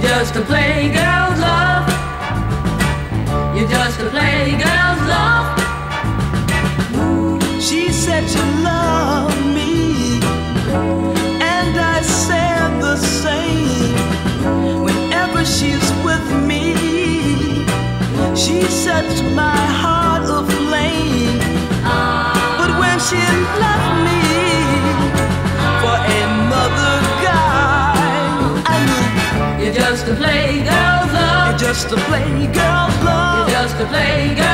just a playgirl's love. You're just a playgirl's love. She said she loved me, and I said the same. Whenever she's with me, she sets my heart aflame. But when she left You're just a playgirl's love. you're just a playgirl's love. You're just a playgirl's.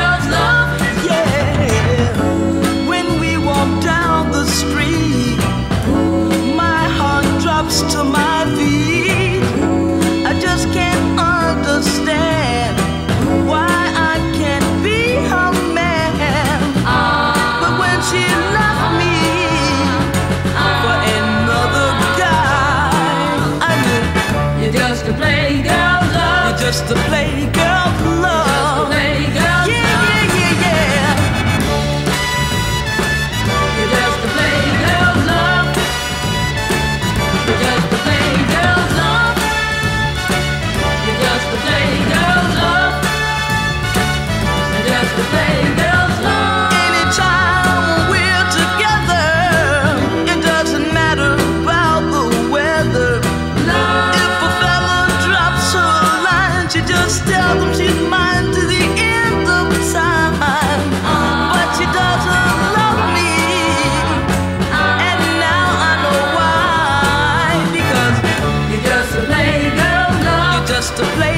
she just tells him she's mine to the end of time. But she doesn't love me. And now I know why. Because you're just a playgirl, love. You're just a plain